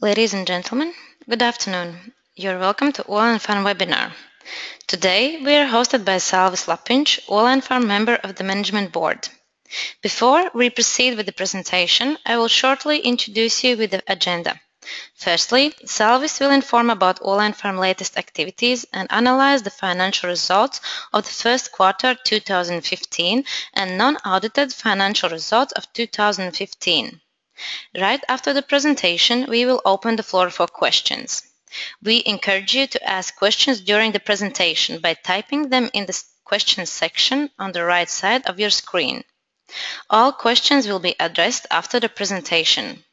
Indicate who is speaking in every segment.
Speaker 1: Ladies and gentlemen, good afternoon. You're welcome to Olainfarm webinar. Today we are hosted by Salvis Lapiņš, Oil Farm member of the Management Board. Before we proceed with the presentation, I will shortly introduce you with the agenda. Firstly, Salvis will inform about Olainfarm latest activities and analyze the financial results of the first quarter 2015 and non-audited financial results of 2015. Right after the presentation, we will open the floor for questions. We encourage you to ask questions during the presentation by typing them in the questions section on the right side of your screen. All questions will be addressed after the presentation.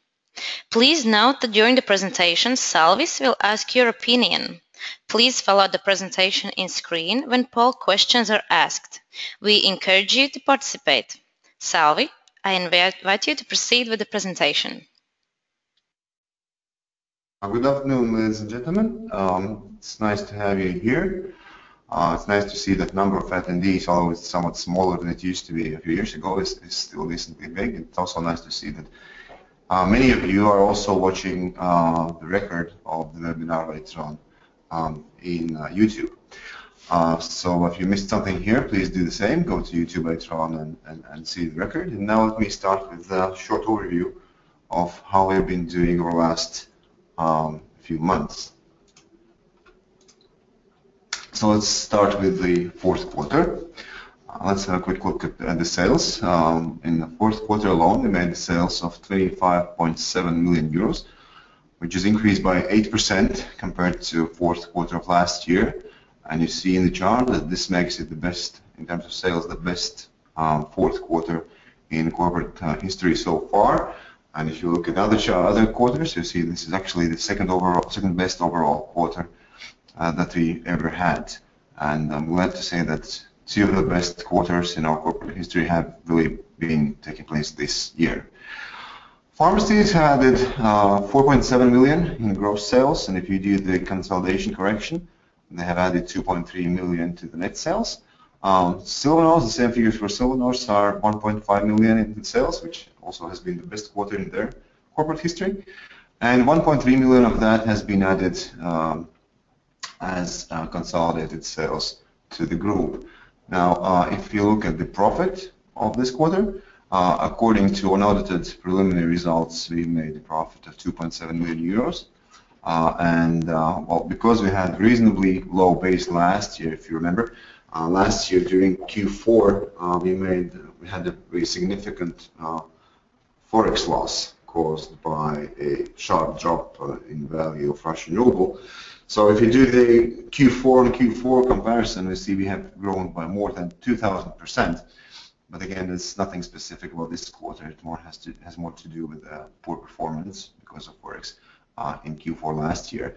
Speaker 1: Please note that during the presentation, Salvis will ask your opinion. Please follow the presentation in screen when poll questions are asked. We encourage you to participate. Salvi, I invite you to proceed with the presentation.
Speaker 2: Good afternoon, ladies and gentlemen. Um, it's nice to have you here. Uh, it's nice to see that number of attendees, although it's somewhat smaller than it used to be a few years ago, is, is still decently big. It's also nice to see that uh, many of you are also watching uh, the record of the webinar later on um, in uh, YouTube. Uh, so if you missed something here, please do the same. Go to YouTube later on and, and, and see the record. And now let me start with a short overview of how we've been doing over the last um, few months. So let's start with the fourth quarter. Uh, let's have a quick look at, at the sales. Um, in the fourth quarter alone, we made sales of 25.7 million euros, which is increased by 8% compared to fourth quarter of last year and you see in the chart that this makes it the best, in terms of sales, the best um, fourth quarter in corporate uh, history so far. And if you look at other other quarters, you see this is actually the second overall, second best overall quarter uh, that we ever had. And I'm glad to say that two of the best quarters in our corporate history have really been taking place this year. Pharmacies added uh, 4.7 million in gross sales, and if you do the consolidation correction, they have added 2.3 million to the net sales. Um, the same figures for Silvanols are 1.5 million in sales, which also has been the best quarter in their corporate history. And 1.3 million of that has been added um, as uh, consolidated sales to the group. Now, uh, if you look at the profit of this quarter, uh, according to unaudited preliminary results, we made a profit of 2.7 million euros. Uh, and uh, well, because we had reasonably low base last year, if you remember, uh, last year during Q4 we made we had a very significant forex loss caused by a sharp drop in value of Russian ruble. So if you do the Q4 and Q4 comparison, we see we have grown by more than 2,000%. But again, there's nothing specific about this quarter. It more has to has more to do with uh, poor performance because of forex uh, in Q4 last year.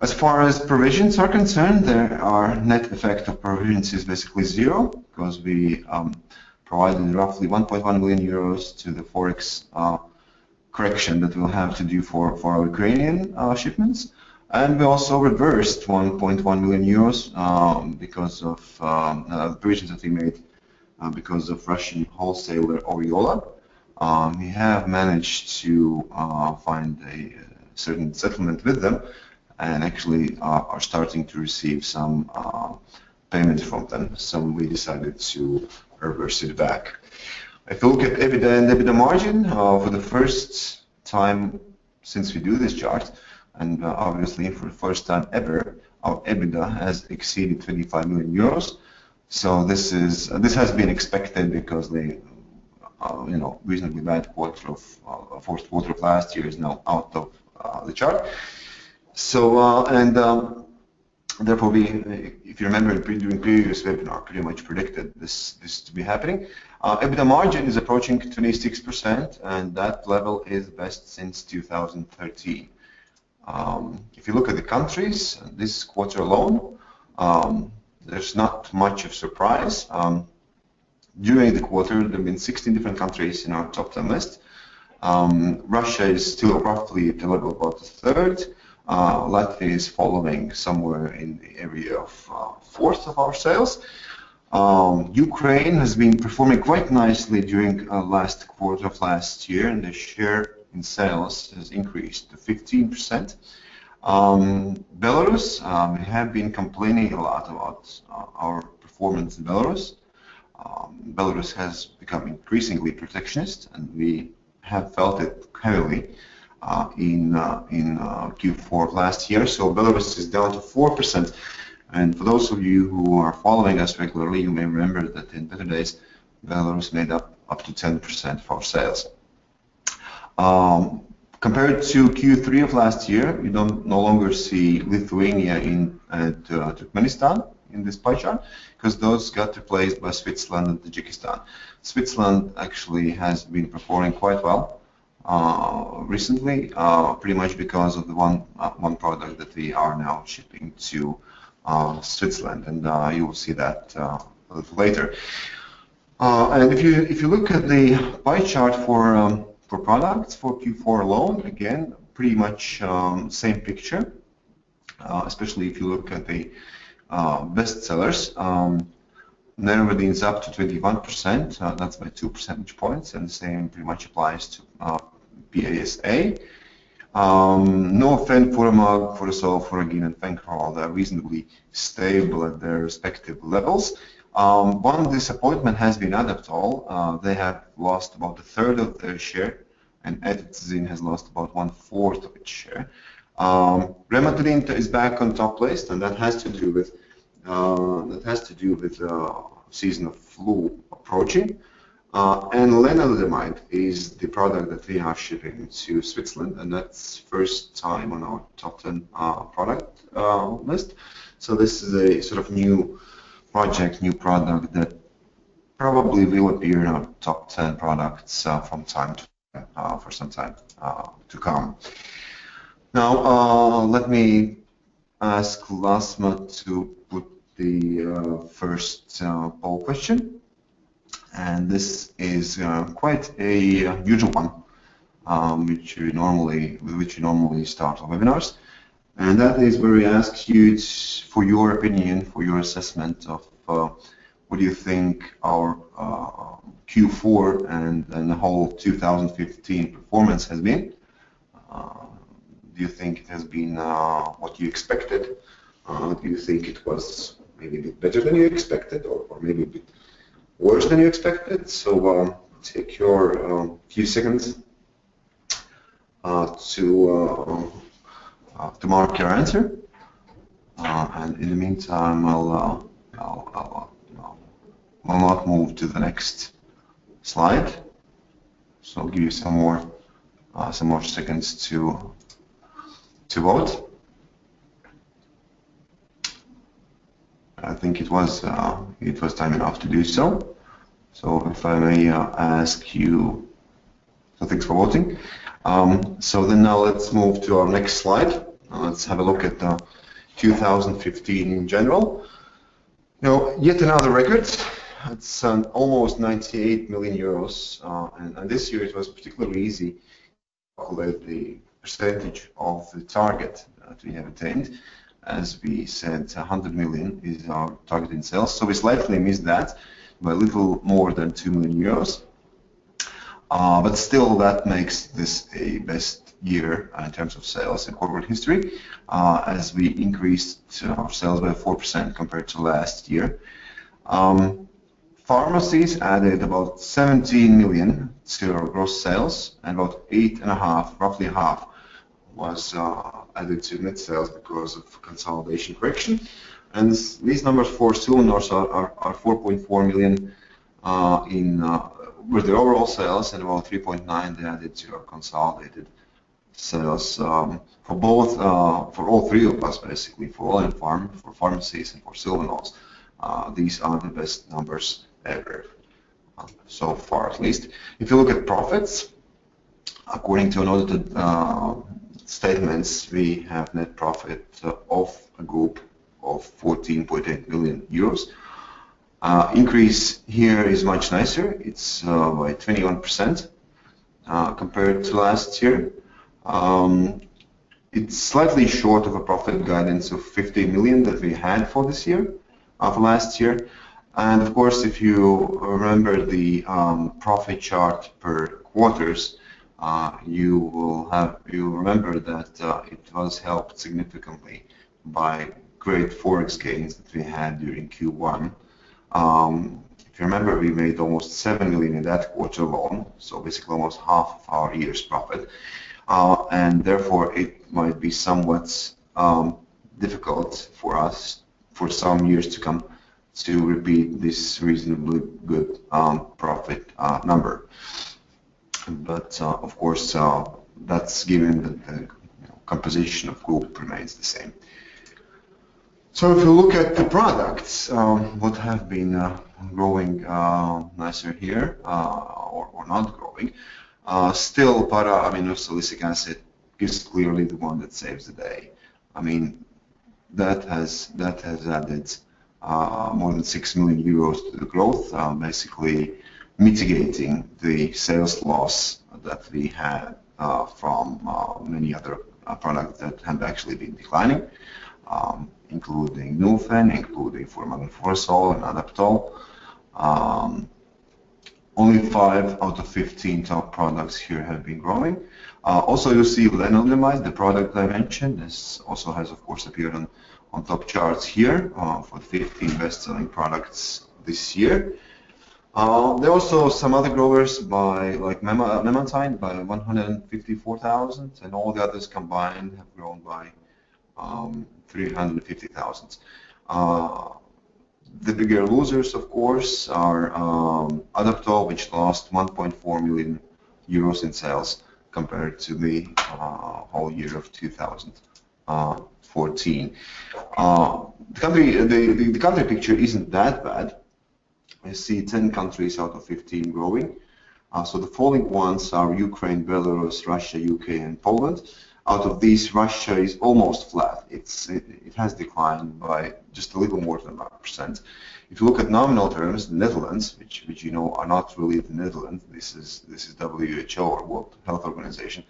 Speaker 2: As far as provisions are concerned, there are net effect of provisions is basically zero because we um, provided roughly 1.1 million euros to the forex uh, correction that we'll have to do for, for our Ukrainian uh, shipments. And we also reversed 1.1 million euros um, because of um, uh, provisions that we made uh, because of Russian wholesaler Oriola. Um, we have managed to uh, find a certain settlement with them and actually are, are starting to receive some uh, payments from them. So we decided to reverse it back. If you look at EBITDA and EBITDA margin, uh, for the first time since we do this chart, and uh, obviously for the first time ever, our EBITDA has exceeded 25 million euros. So this is uh, this has been expected because the uh, you know reasonably bad quarter of uh, fourth quarter of last year is now out of uh, the chart. So, uh, and um, therefore we, if you remember during previous webinar, pretty much predicted this, this to be happening. Uh, EBITDA margin is approaching 26% and that level is best since 2013. Um, if you look at the countries, this quarter alone, um, there's not much of surprise. Um, during the quarter, there have been 16 different countries in our top 10 list. Um, Russia is still roughly at the level about a third. Uh, Latvia is following somewhere in the area of uh, fourth of our sales. Um, Ukraine has been performing quite nicely during uh, last quarter of last year, and the share in sales has increased to 15%. Um, Belarus, um, we have been complaining a lot about uh, our performance in Belarus. Um, Belarus has become increasingly protectionist, and we have felt it heavily uh, in uh, in uh, Q4 of last year. So Belarus is down to 4%. And for those of you who are following us regularly, you may remember that in better days, Belarus made up up to 10% of our sales. Um, compared to Q3 of last year, we don't no longer see Lithuania in, and uh, Turkmenistan in this pie chart because those got replaced by Switzerland and Tajikistan. Switzerland actually has been performing quite well uh, recently, uh, pretty much because of the one uh, one product that we are now shipping to uh, Switzerland, and uh, you will see that uh, a little later. and if you if you look at the pie chart for um, for products for Q4 alone, again, pretty much um, same picture, especially if you look at the best sellers. Um, is up to 21%, uh, that's by 2 percentage points, and the same pretty much applies to uh, PASA. Um, Noofen, Furamag, Furasol, Furagin, and Fencarol are reasonably stable at their respective levels. Um, one disappointment has been Adaptol. Uh, they have lost about a third of their share, and Etazine has lost about one-fourth of its share. Um, is back on top list, and that has to do with uh, that has to do with uh, season of flu approaching. Uh, and lenalidomide is the product that we are shipping to Switzerland, and that's first time on our top 10 uh, product uh, list. So this is a sort of new project, new product that probably will appear in our top 10 products uh, from time to uh, for some time uh, to come. Now, let me ask Lasma to put the first poll question and this is uh, quite a usual one, um, which we normally with which we normally start our webinars, and that is where we ask you for your opinion, for your assessment of uh, what do you think our uh, Q4 and, and the whole 2015 performance has been. Uh, do you think it has been uh, what you expected? Uh, do you think it was maybe a bit better than you expected, or, or maybe a bit worse than you expected. So um, take your um, few seconds uh, to uh, to mark your answer, uh, and in the meantime, I'll, uh, I'll, I'll, I'll, I'll not move to the next slide. So I'll give you some more uh, some more seconds to to vote. I think it was uh, it was time enough to do so. So if I may uh, ask you, so thanks for voting. Um, so then now let's move to our next slide. Let's have a look at uh, 2015 in general. Know, yet another record. It's um, almost 98 million euros, uh, and, and, this year it was particularly easy to calculate the percentage of the target that we have attained as we said, 100 million is our target in sales. So we slightly missed that by a little more than 2 million euros. Uh, but still, that makes this a best year in terms of sales in corporate history, uh, as we increased our sales by 4% compared to last year. Um, pharmacies added about 17 million to our gross sales, and about eight and a half, roughly half, was uh, added to net sales because of consolidation correction. And these numbers for Silvanols are, are, are 4.4 million uh, in uh, with the overall sales and about 3.9 they added to our consolidated sales um, for both uh, for all three of us basically for Olainfarm, for pharmacies and for Silvanols. Uh, these are the best numbers ever uh, so far at least. If you look at profits, according to an audited statements, we have net profit of a group of 14.8 million euros. Uh, increase here is much nicer. It's uh, by 21% uh, compared to last year. Um, it's slightly short of a profit guidance of 50 million that we had for this year, uh, for last year. And of course, if you remember the um, profit chart per quarters, you will have you remember that uh, it was helped significantly by great forex gains that we had during Q1. Um, if you remember, we made almost 7 million in that quarter alone, so basically almost half of our year's profit. Uh, and therefore, it might be somewhat um, difficult for us for some years to come to repeat this reasonably good um, profit uh, number. But uh, of course, uh, that's given that the you know, composition of group remains the same. So if you look at the products, um, what have been uh, growing uh, nicer here uh, or, or, not growing, still para-aminosalicylic acid is clearly the one that saves the day. I mean, that has that has added uh, more than 6 million euros to the growth, uh, basically mitigating the sales loss that we had uh, from many other products that have actually been declining, um, including Noofen, including Formoterol and Adaptol. Um, only 5 out of 15 top products here have been growing. Uh, also, you see lenalidomide, the product I mentioned. This also has, of course, appeared on on top charts here uh, for 15 best-selling products this year. Uh, there are also some other growers by like Mem Memantine by 154,000 and all the others combined have grown by um, 350,000. Uh, the bigger losers, of course, are um, Adaptol, which lost 1.4 million euros in sales compared to the uh, whole year of 2000. Uh, 14. Uh, the country, the, the, the, country picture isn't that bad. I see 10 countries out of 15 growing. Uh, so the following ones are Ukraine, Belarus, Russia, UK, and Poland. Out of these, Russia is almost flat. It's, it, it has declined by just a little more than 1%. If you look at nominal terms, the Netherlands, which, which you know are not really the Netherlands, this is, this is WHO or World Health Organization,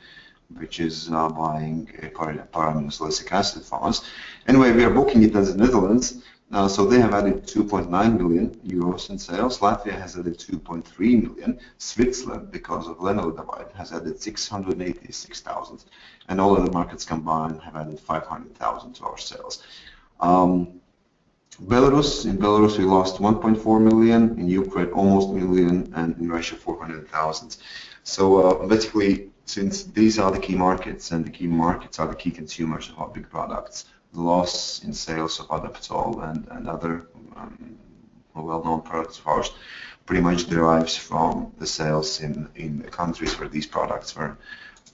Speaker 2: which is uh, buying para-aminosalicylic acid from us. Anyway, we are booking it as the Netherlands. Uh, so they have added 2.9 million euros in sales. Latvia has added 2.3 million. Switzerland, because of lenalidomide, has added 686,000. And all other markets combined have added 500,000 to our sales. Um, Belarus, in Belarus we lost 1.4 million, in Ukraine almost a million, and in Russia 400,000. So uh, basically since these are the key markets and the key markets are the key consumers of our big products, loss in sales of Adaptol and, and other um, well-known products of ours pretty much derives from the sales in, in the countries where these products were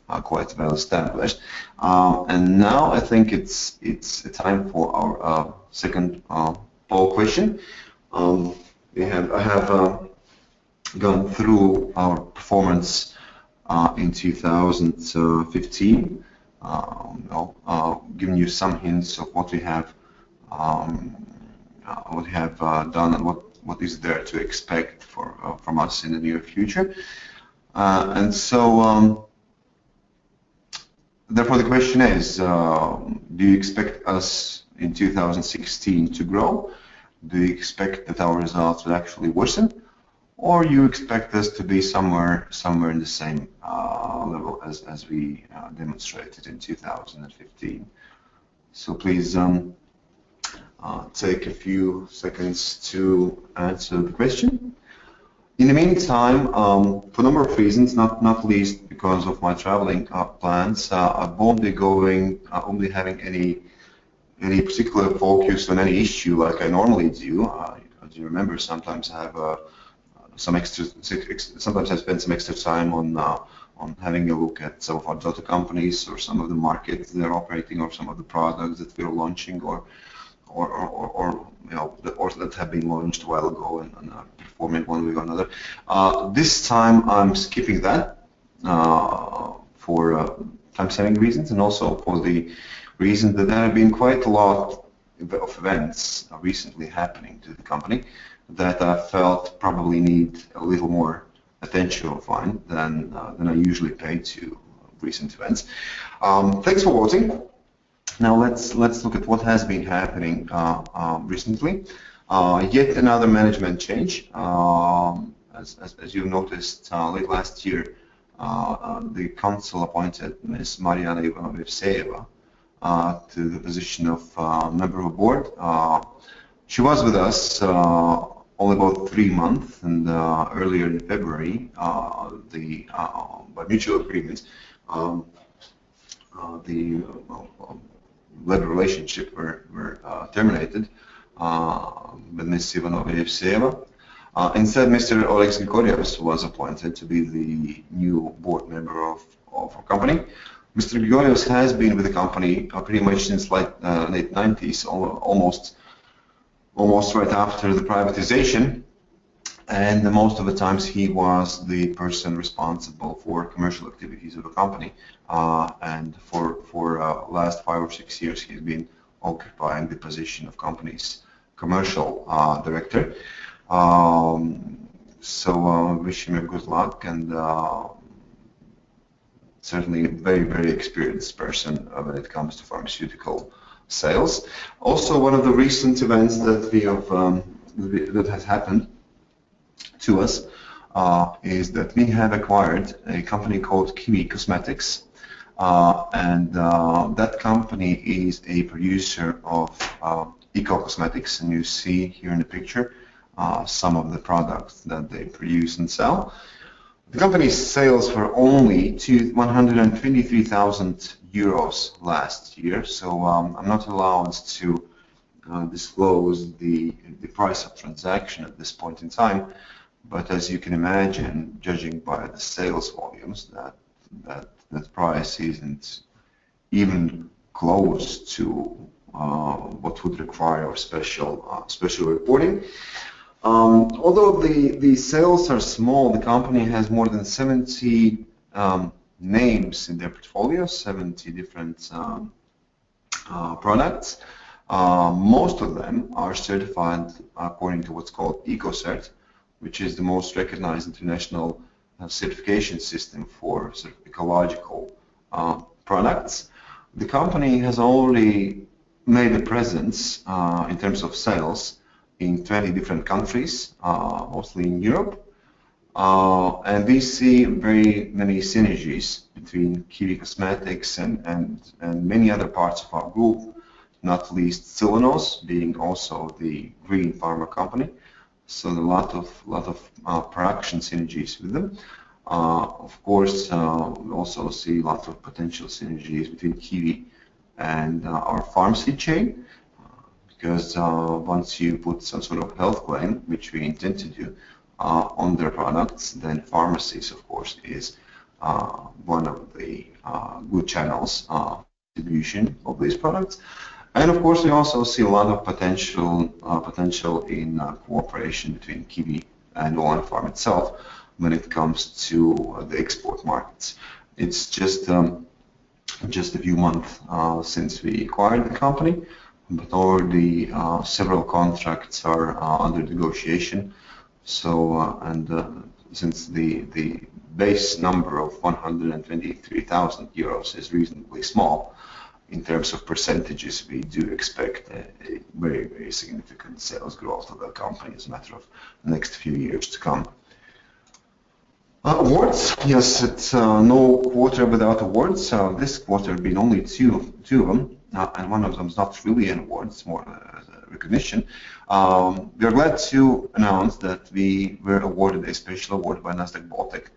Speaker 2: uh, quite well established. Uh, and now I think it's it's time for our uh, second uh, poll question. Um, we have I have uh, gone through our performance uh, in 2015. Um, well, uh, giving you some hints of what we have um, uh, what we have done and what what is there to expect for from us in the near future. and so. Um, therefore, the question is, uh, do you expect us in 2016 to grow? Do you expect that our results will actually worsen? Or you expect this to be somewhere somewhere in the same uh, level as, as we uh, demonstrated in 2015. So please um, uh, take a few seconds to answer the question. In the meantime, um, for a number of reasons, not not least because of my traveling uh, plans, uh, I won't be going, I won't be having any any particular focus on any issue like I normally do. As you remember, sometimes I have a some extra, sometimes I spend some extra time on uh, on having a look at some of our daughter companies or some of the markets they're operating or some of the products that we're launching or or, or, or you know, or that have been launched a while ago and, and are performing one way or another. Uh, this time I'm skipping that uh, for uh, time-saving reasons and also for the reason that there have been quite a lot of events recently happening to the company that I felt probably need a little more attention of mine than, uh, than I usually pay to recent events. Um, thanks for watching. Now let's let's look at what has been happening uh, um, recently. Uh, yet another management change. Um, as, as, as, you noticed, uh, late last year, the council appointed Ms. Mariana Ivanova uh, to the position of uh, member of the board. Uh, she was with us uh, only about three months, and uh, earlier in February, uh, the by mutual agreement, um, the labor relationship were, were terminated with Ms. Ivanova Evseva. Uh, instead, Mr. Oleg Grigoriev was appointed to be the new board member of, of our company. Mr. Grigorievs has been with the company uh, pretty much since late, uh, late 90s, almost almost right after the privatization. And most of the times he was the person responsible for commercial activities of the company. Uh, and for for uh, last five or six years, he's been occupying the position of company's commercial uh, director. Um, so uh, wish him a good luck and uh, certainly a very, very experienced person when it comes to pharmaceutical sales. Also, one of the recent events that we have um, that has happened to us uh, is that we have acquired a company called Kiwi Cosmetics, uh, and uh, that company is a producer of uh, eco cosmetics, and you see here in the picture uh, some of the products that they produce and sell. The company's sales were only to 123,000 euros last year, so um, I'm not allowed to uh, disclose the, the price of transaction at this point in time. But as you can imagine, judging by the sales volumes, that that that price isn't even close to uh, what would require special uh, special reporting. Um, although the, the sales are small, the company has more than 70 um, names in their portfolio, 70 different um, uh, products. Uh, most of them are certified according to what's called EcoCert, which is the most recognized international uh, certification system for sort of ecological uh, products. The company has already made a presence uh, in terms of sales in 20 different countries, uh, mostly in Europe. Uh, and we see very many synergies between Kiwi Cosmetics and, and, and many other parts of our group, not least Silvanols being also the green pharma company. So a lot of lot of uh, production synergies with them. Uh, of course, uh, we also see a lot of potential synergies between Kiwi and uh, our pharmacy chain because uh, once you put some sort of health claim, which we intend to do, uh, on their products, then pharmacies, of course, is uh, one of the uh, good channels uh, distribution of these products. And of course, we also see a lot of potential uh, potential in cooperation between Kiwi and Olainfarm itself when it comes to the export markets. It's just um, just a few months since we acquired the company but already uh, several contracts are uh, under negotiation. So, uh, and uh, since the the base number of 123,000 euros is reasonably small in terms of percentages, we do expect a, a, very, very significant sales growth of the company as a matter of the next few years to come. Uh, awards, yes, it's uh, no quarter without awards. this quarter been only two, two of them uh, and one of them is not really an award, it's more recognition. Um, we are glad to announce that we were awarded a special award by Nasdaq Baltic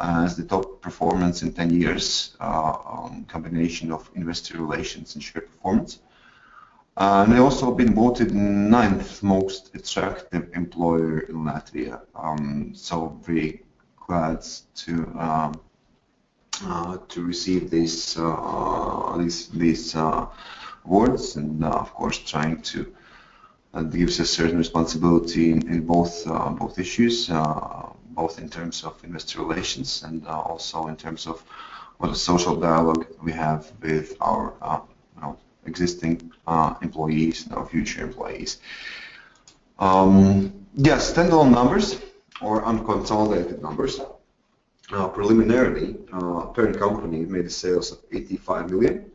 Speaker 2: as the top performance in 10 years uh, um, combination of investor relations and share performance. Uh, and they also been voted ninth most attractive employer in Latvia. Um, so very glad to um, uh, to receive these uh, these these uh, awards, and of course trying to uh, gives a certain responsibility in, in both both issues, both in terms of investor relations and also in terms of what a social dialogue we have with our you know, existing employees and our future employees. Um, yes, standalone numbers or unconsolidated numbers. Uh, preliminarily, uh, parent company made sales of 85 million,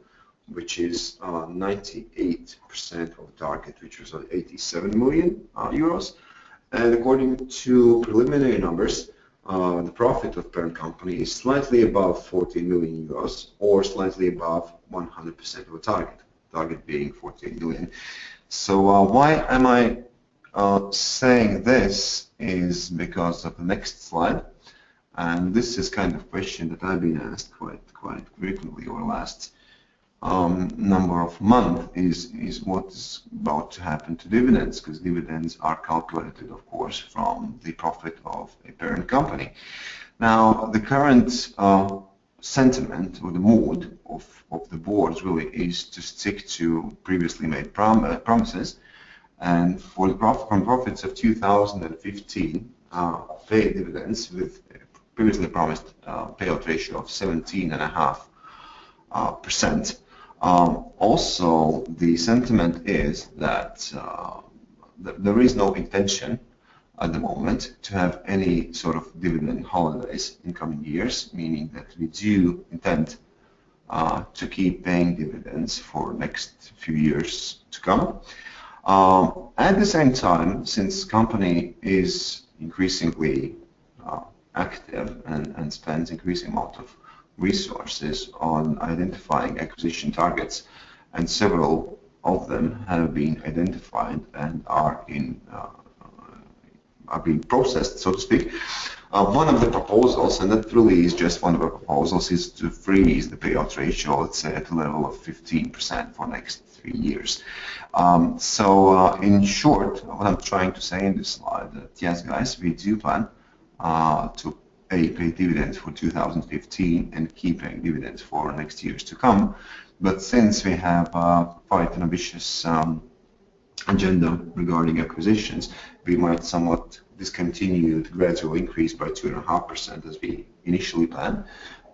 Speaker 2: which is 98% uh, of the target, which was 87 million uh, euros. And according to preliminary numbers, uh, the profit of parent company is slightly above 14 million euros or slightly above 100% of the target, target being 14 million. So uh, why am I uh, saying this is because of the next slide. And this is kind of question that I've been asked quite quite frequently over the last um, number of months is, is what is about to happen to dividends, because dividends are calculated, of course, from the profit of a parent company. Now, the current uh, sentiment or the mood of, of the boards really is to stick to previously made prom uh, promises and for the from profits of 2015 uh, paid dividends with previously promised uh, payout ratio of 17.5 uh, percent. Um, also, the sentiment is that uh, th there is no intention at the moment to have any sort of dividend holidays in coming years, meaning that we do intend uh, to keep paying dividends for next few years to come. Um, at the same time, since company is increasingly uh, active and, and spends increasing amount of resources on identifying acquisition targets, and several of them have been identified and are in uh, are being processed, so to speak. Uh, one of the proposals, and that really is just one of the proposals, is to freeze the payout ratio, let's say, at a level of 15% for next three years. Um, so, uh, in short, what I'm trying to say in this slide, that yes, guys, we do plan uh, to pay, dividends for 2015 and keep paying dividends for next years to come. But since we have uh, quite an ambitious um, agenda regarding acquisitions, we might somewhat discontinue the gradual increase by 2.5% as we initially planned.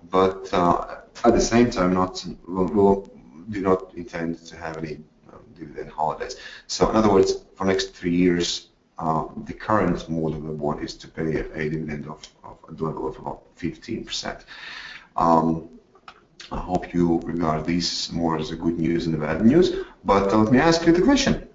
Speaker 2: But uh, at the same time, not we'll, we'll, do not intend to have any um, dividend holidays. So in other words, for next three years, uh, the current model of the board is to pay a dividend of, of a level of about 15%. Um, I hope you regard this more as a good news than the bad news, but uh, let me ask you the question.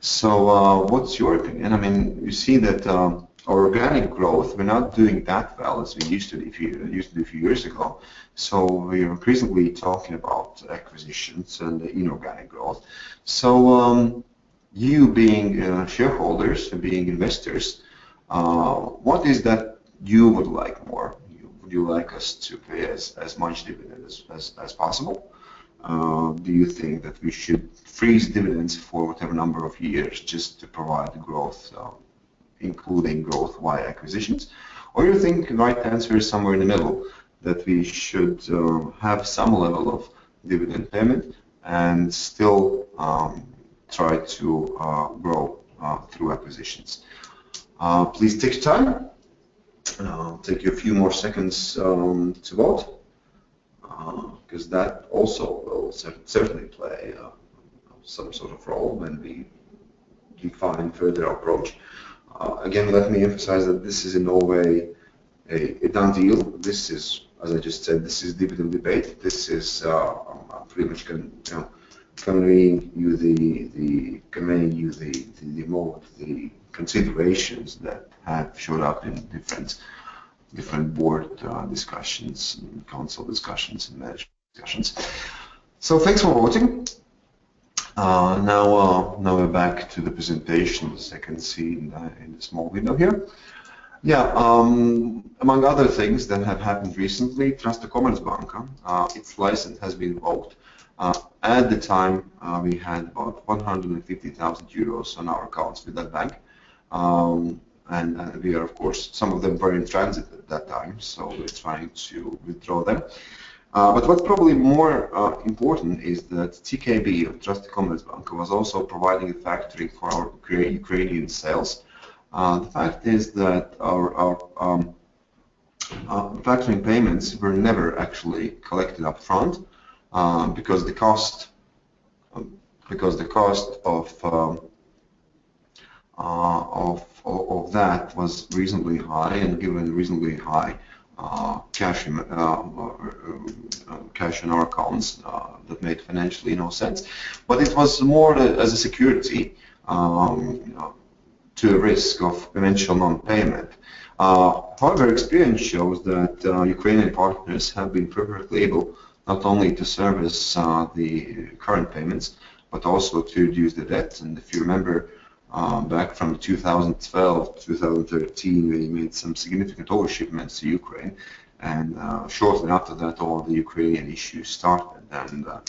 Speaker 2: So uh, what's your opinion? I mean, you see that uh, organic growth, we're not doing that well as we used to, do, used to do a few years ago. So we're increasingly talking about acquisitions and inorganic growth. So um, you being uh, shareholders, being investors, uh, what is that you would like more? Would you like us to pay as, as much dividend as, as, as possible? Uh, do you think that we should freeze dividends for whatever number of years just to provide growth, uh, including growth via acquisitions? Or you think the right answer is somewhere in the middle, that we should uh, have some level of dividend payment and still um, try to uh, grow uh, through acquisitions. Uh, please take time. I'll take you a few more seconds um, to vote because that also will certainly play some sort of role when we define further approach. Uh, again, let me emphasize that this is in no way a, a, done deal. This is, as I just said, this is dividend debate. This is uh, pretty much going, you know, conveying you the the conveying you the the, the mode, the considerations that have showed up in different different board uh, discussions, council discussions, and management discussions. So thanks for voting. Uh, now, uh, now we're back to the presentation, as I can see in the, in the small window here. Yeah, um, among other things that have happened recently, Trasta Komercbanka, uh, its license has been revoked. Uh, at the time, uh, we had about 150,000 euros on our accounts with that bank. Um, and uh, we are, of course, some of them were in transit at that time, so we're trying to withdraw them. Uh, but what's probably more uh, important is that TKB, of Trust Bank, was also providing a factoring for our Ukrainian sales. Uh, the fact is that our, our um, factoring payments were never actually collected up front um, because the cost because the cost of um, uh, of of that was reasonably high, and given reasonably high uh, cash in, uh, uh, cash in our accounts, uh, that made financially no sense. But it was more as a security um, to a risk of eventual non-payment. Uh, however, experience shows that uh, Ukrainian partners have been perfectly able not only to service uh, the current payments, but also to reduce the debt. And if you remember, um, back from 2012 2013, we made some significant overshipments to Ukraine. And uh, shortly after that, all the Ukrainian issues started, and uh,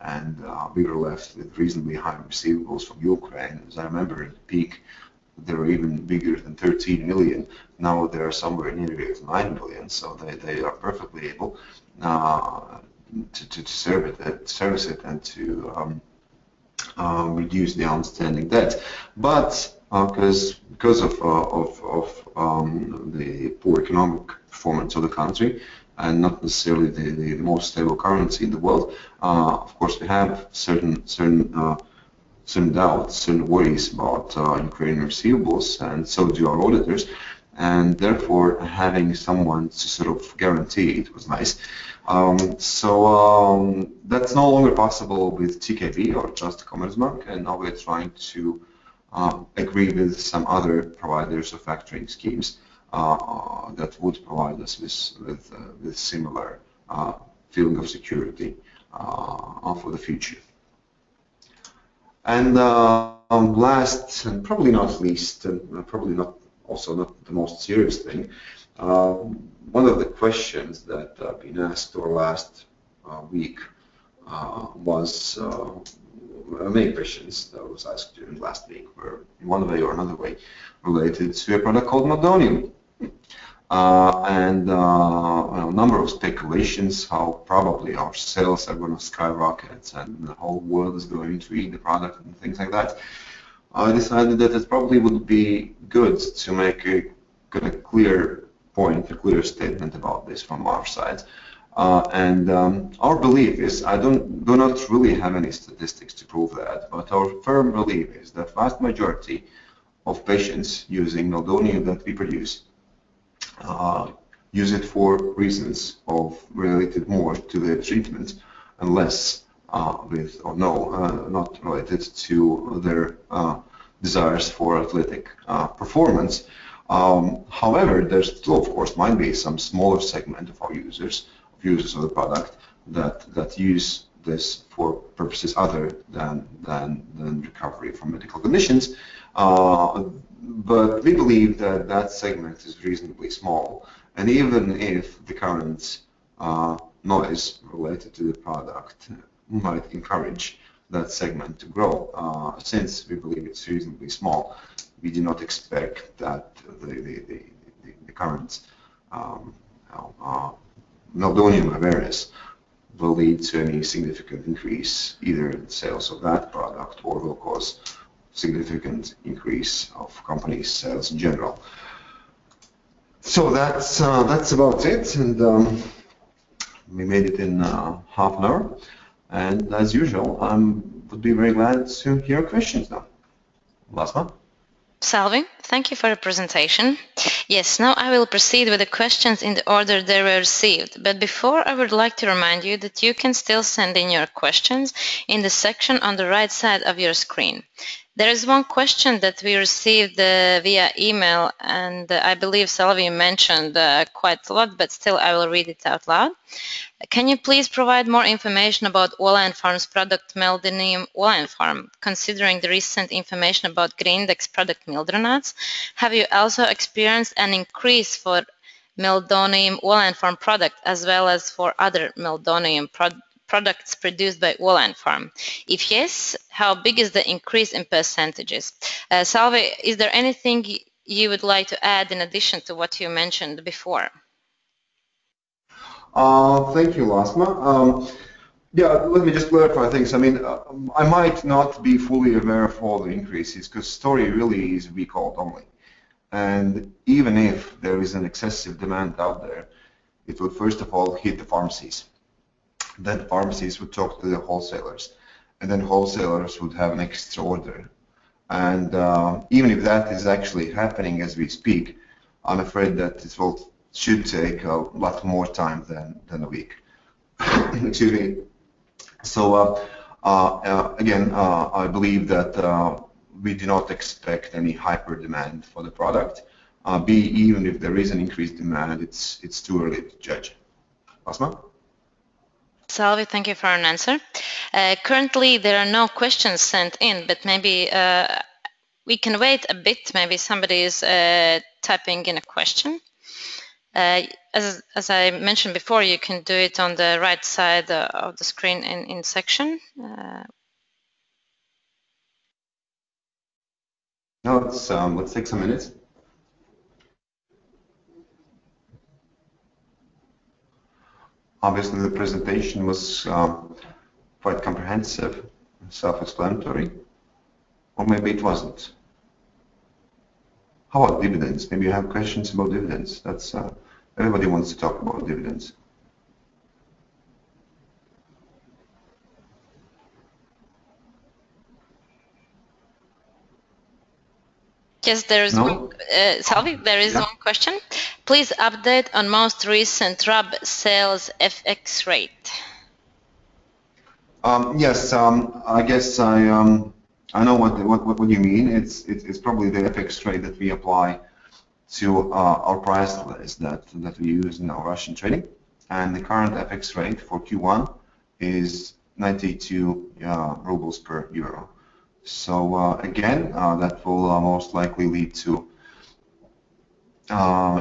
Speaker 2: and uh, we were left with reasonably high receivables from Ukraine. As I remember, at the peak, they were even bigger than 13 million. Now they are somewhere near 9 million, so they, they are perfectly able uh, to, to, serve it, service it and to um, um, reduce the outstanding debt. But because uh, because of uh, of, of um, the poor economic performance of the country and not necessarily the, the most stable currency in the world, uh, of course we have certain certain uh, doubts, certain worries about uh, Ukrainian receivables, and so do our auditors. And therefore, having someone to sort of guarantee it was nice. Um, so um, that's no longer possible with TKB or Just Commerzbank, and now we're trying to um, agree with some other providers of factoring schemes uh, that would provide us with with, uh, with similar uh, feeling of security uh, for the future. And um, last, and probably not least, and probably not also not the most serious thing, um, one of the questions that I've been asked over last uh, week uh, was uh, many questions that was asked during last week were in one way or another way related to a product called Meldonium. Uh, and uh, a number of speculations how probably our sales are going to skyrocket and the whole world is going to eat the product and things like that. I decided that it probably would be good to make a, a clear point, a clear statement about this from our side. Uh, and um, our belief is, I don't, do not really have any statistics to prove that, but our firm belief is that vast majority of patients using meldonium that we produce uh, use it for reasons of related more to the treatment and less uh, with or no, uh, not related to their uh, desires for athletic uh, performance. Um, however, there still, of course, might be some smaller segment of our users, of users of the product, that that use this for purposes other than than, than recovery from medical conditions. Uh, but we believe that that segment is reasonably small, and even if the current uh, noise related to the product might encourage that segment to grow, uh, since we believe it's reasonably small, we do not expect that the, the, the, the current um, uh, meldonium awareness will lead to any significant increase either in sales of that product or will cause significant increase of companies' sales in general. So that's uh, that's about it, and um, we made it in uh, half an hour. And as usual, I would be very glad to hear questions now. Last one.
Speaker 1: Salvi, thank you for the presentation. Yes, now I will proceed with the questions in the order they were received. But before, I would like to remind you that you can still send in your questions in the section on the right side of your screen. There is one question that we received uh, via email, and uh, I believe Salvi mentioned uh, quite a lot, but still I will read it out loud. Can you please provide more information about Olainfarm's product Meldonium Olainfarm? Considering the recent information about Grindeks product Mildronats, have you also experienced an increase for Meldonium Olainfarm product as well as for other Meldonium products? Products produced by Olainfarm? If yes, how big is the increase in percentages? Uh, Salve, is there anything you would like to add in addition to what you mentioned before?
Speaker 2: Uh, thank you, Lasma. Um, yeah, let me just clarify things. I mean, uh, I might not be fully aware of all the increases because story really is recalled only. And even if there is an excessive demand out there, it will first of all hit the pharmacies then pharmacies would talk to the wholesalers, and then wholesalers would have an extra order. And uh, even if that is actually happening as we speak, I'm afraid that it will should take a lot more time than, than a week. Excuse me. So uh, uh, uh again, uh, I believe that uh, we do not expect any hyper demand for the product. B, even if there is an increased demand, it's it's too early to judge. Asma?
Speaker 1: Salvi, thank you for an answer. Uh, currently, there are no questions sent in, but maybe uh, we can wait a bit. Maybe somebody is uh, typing in a question. Uh, as, as I mentioned before, you can do it on the right side uh, of the screen in, in section. Uh,
Speaker 2: no, let's, um, let's take some minutes. Obviously, the presentation was um, quite comprehensive, self-explanatory, or maybe it wasn't. How about dividends? Maybe you have questions about dividends. That's uh, everybody wants to talk about dividends.
Speaker 1: Yes, there is
Speaker 2: no?
Speaker 1: one, uh, Salvi, there is
Speaker 2: yeah.
Speaker 1: one question. Please update on most recent RUB sales FX rate.
Speaker 2: Um, yes, um, I guess I um, I know what, what what you mean. It's it's, it's probably the FX rate that we apply to uh, our price list that that we use in our Russian trading, and the current FX rate for Q1 is 92 uh, rubles per euro. So uh, again, uh, that will uh, most likely lead to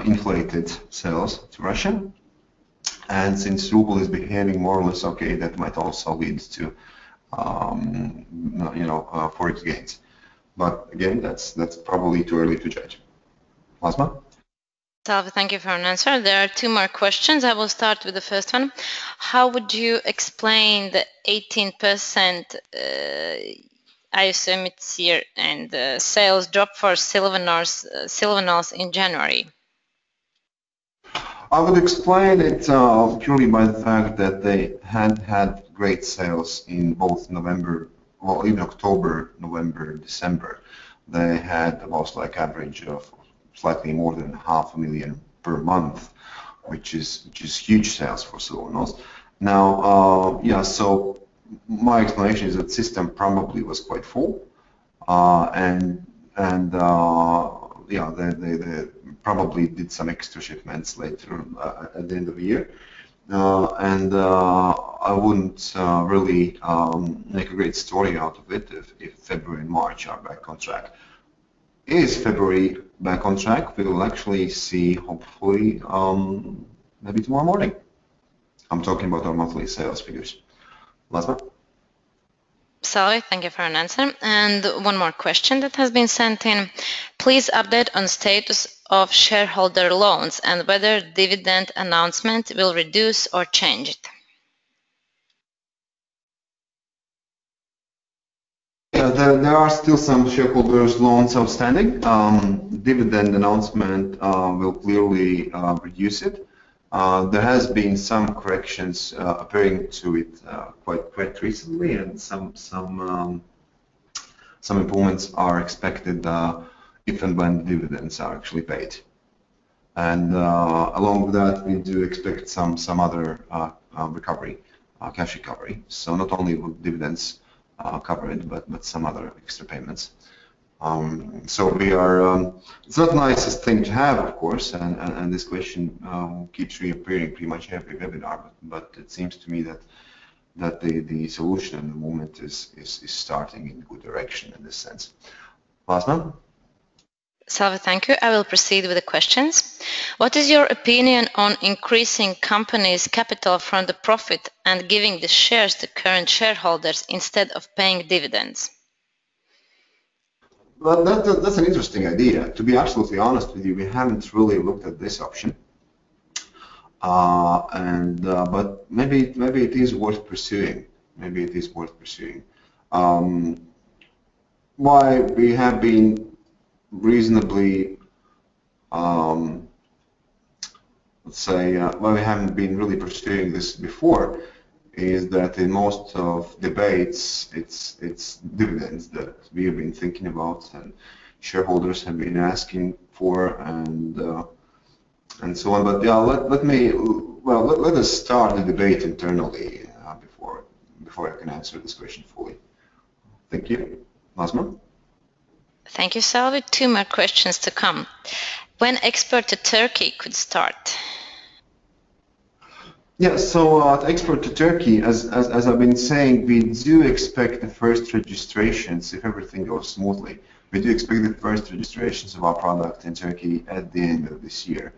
Speaker 2: inflated sales to Russia. And since ruble is behaving more or less okay, that might also lead to um, you know forex gains. But again, that's that's probably too early to judge. Lasma.
Speaker 1: Salve, thank you for an answer. There are two more questions. I will start with the first one. How would you explain the 18% uh, I assume it's here, and uh, sales drop for Silvanols, uh, in January.
Speaker 2: I would explain it uh, purely by the fact that they had had great sales in both November, well, even October, November, December. They had about like average of slightly more than half a million per month, which is which is huge sales for Silvanols. Now, uh, yeah, so my explanation is that system probably was quite full, uh, and and uh, yeah, they, they, they, probably did some extra shipments later uh, at the end of the year, uh, and I wouldn't really um, make a great story out of it if, if February and March are back on track. Is February back on track? We will actually see, hopefully, um, maybe tomorrow morning. I'm talking about our monthly sales figures. Lasma?
Speaker 1: Sorry, thank you for an answer. And one more question that has been sent in. Please update on status of shareholder loans and whether dividend announcement will reduce or change it.
Speaker 2: There, there are still some shareholders loans outstanding. Um, dividend announcement uh, will clearly uh, reduce it. Uh, there has been some corrections uh, appearing to it uh, quite quite recently, and some some um, some improvements are expected uh, if and when dividends are actually paid. And uh, along with that, we do expect some some other recovery, cash recovery. So not only will dividends cover it, but but some other extra payments. Um, so we are, um, it's not the nicest thing to have, of course, and, and, and this question um, keeps reappearing pretty much every webinar, but, but it seems to me that that the, the solution in the moment is, is, is starting in a good direction in this sense. Lasma?
Speaker 1: Salve, thank you. I will proceed with the questions. What is your opinion on increasing companies' capital from the profit and giving the shares to current shareholders instead of paying dividends?
Speaker 2: Well, that, that, that's an interesting idea. To be absolutely honest with you, we haven't really looked at this option. Uh, and uh, but maybe maybe it is worth pursuing. Maybe it is worth pursuing. Um, why we have been reasonably, um, let's say, uh, why we haven't been really pursuing this before is that in most of debates, it's it's dividends that we have been thinking about and shareholders have been asking for and uh, and so on. But yeah, let, let me well let, let us start the debate internally uh, before before I can answer this question fully. Thank you, Lasma.
Speaker 1: Thank you, Salvi. Two more questions to come. When export to Turkey could start?
Speaker 2: Yeah, so uh, export to Turkey, as, as, as I've been saying, we do expect the first registrations, if everything goes smoothly, we do expect the first registrations of our product in Turkey at the end of this year,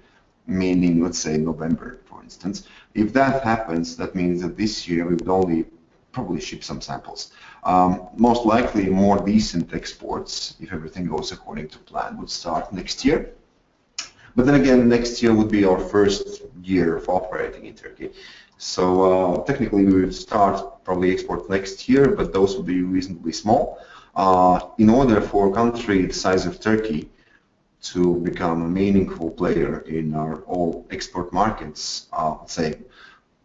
Speaker 2: meaning, let's say, November, for instance. If that happens, that means that this year we would only probably ship some samples. Um, most likely, more decent exports, if everything goes according to plan, would start next year. But then again, next year would be our first year of operating in Turkey. So uh, technically, we would start probably export next year, but those would be reasonably small. Uh, in order for a country the size of Turkey to become a meaningful player in our all export markets, uh, say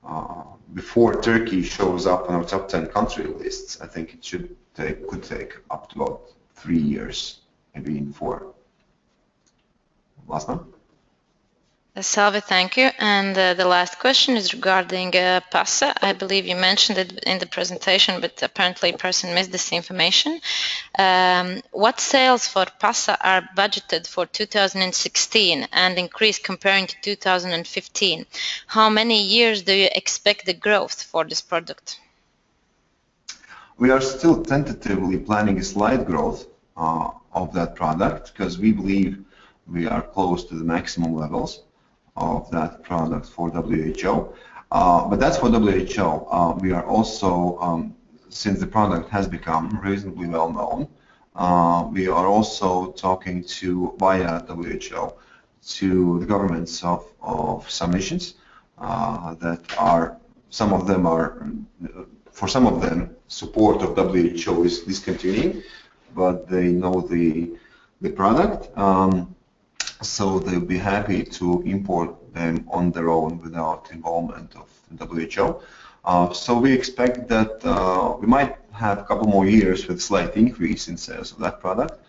Speaker 2: uh, before Turkey shows up on our top 10 country lists, I think it should take, could take up to about three years, maybe in four. Last one.
Speaker 1: Salve, thank you. And uh, the last question is regarding uh, PASA. I believe you mentioned it in the presentation, but apparently a person missed this information. Um, what sales for PASA are budgeted for 2016 and increased comparing to 2015? How many years do you expect the growth for this product?
Speaker 2: We are still tentatively planning a slight growth uh, of that product because we believe we are close to the maximum levels of that product for WHO. Uh, but that's for WHO. Uh, we are also, um, since the product has become reasonably well known, uh, we are also talking to, via WHO, to the governments of, of some nations uh, that are, some of them are, for some of them, support of WHO is discontinuing, but they know the, the product. Um, so they'll be happy to import them on their own without involvement of WHO. Uh, so we expect that uh, we might have a couple more years with slight increase in sales of that product,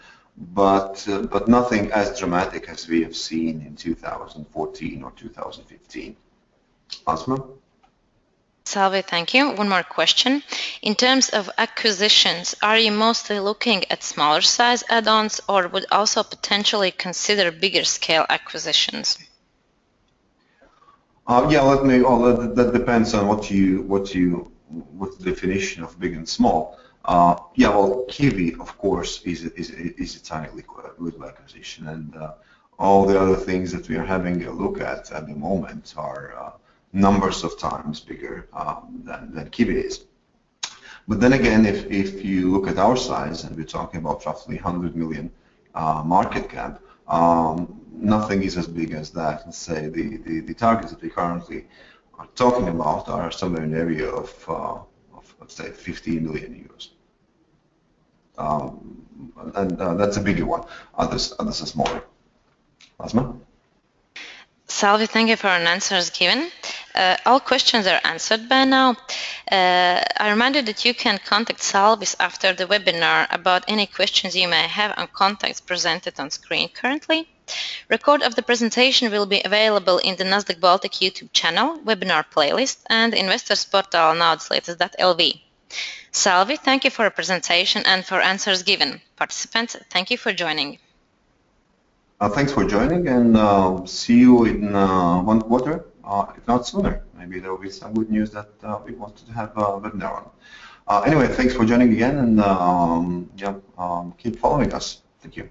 Speaker 2: but uh, but nothing as dramatic as we have seen in 2014 or 2015. Lasma?
Speaker 1: Salve, thank you. One more question. In terms of acquisitions, are you mostly looking at smaller size add-ons or would also potentially consider bigger scale acquisitions?
Speaker 2: Uh, yeah, let me. Well, that, that, depends on what you what you what the definition of big and small. Uh, yeah, well, Kiwi, of course, is is is a tiny good acquisition, and uh, all the other things that we are having a look at at the moment are uh, numbers of times bigger um, than, than is. But then again, if, if you look at our size, and we're talking about roughly 100 million uh, market cap, um, nothing is as big as that. Let's say the, the, the, targets that we currently are talking about are somewhere in the area of, uh, of let's say, 15 million euros. Um, and uh, that's a bigger one. Others, others are smaller. Lasma?
Speaker 1: Salvi, thank you for an answers given. Uh, all questions are answered by now. Uh, I remind you that you can contact Salvis after the webinar about any questions you may have on contacts presented on screen currently. Record of the presentation will be available in the Nasdaq Baltic YouTube channel, webinar playlist, and investors portal naudslaters.lv. Salvi, thank you for a presentation and for answers given. Participants, thank you for joining.
Speaker 2: Uh, thanks for joining and uh, see you in uh, one quarter if not sooner. Maybe there will be some good news that we wanted to have a webinar on. Anyway, thanks for joining again, and um, yeah, um, keep following us. Thank you.